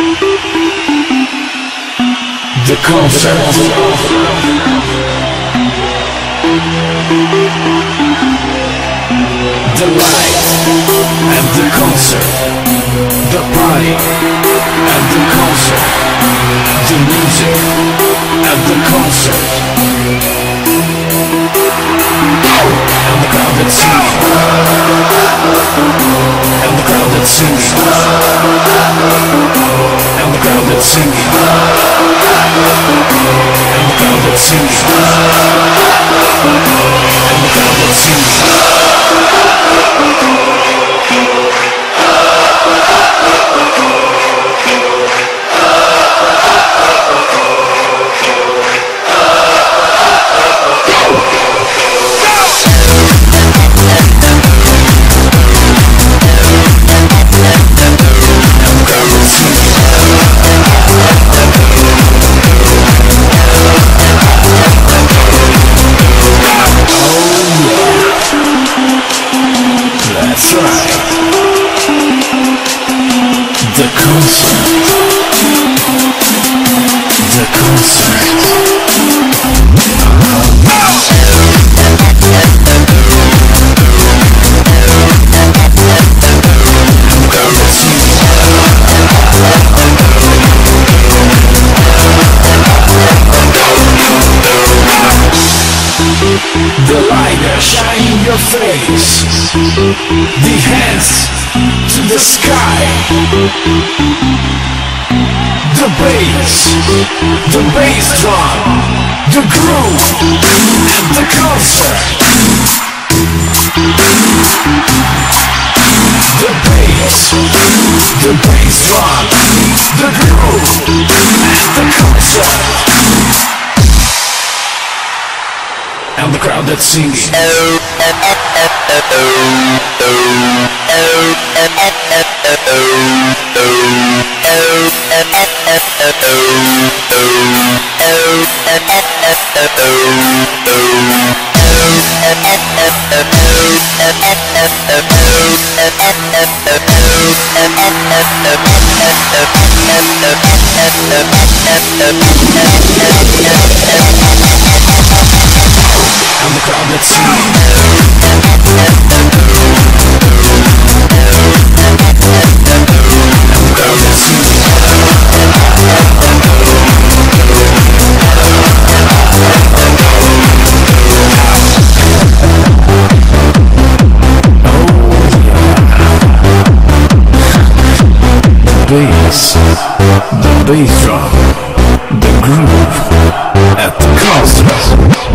The concert. The light and the concert The party and the concert The music and the concert oh, And the crowded crowd that sings. And the The concert. The concert. The light shine in your face. The hands to the sky. The bass, the bass drum, the groove, and the concert. The bass, the bass drum, the groove, and the concert. And the crowd that's singing. Oh, oh, oh, And bass, the bass drum, the groove at the concert.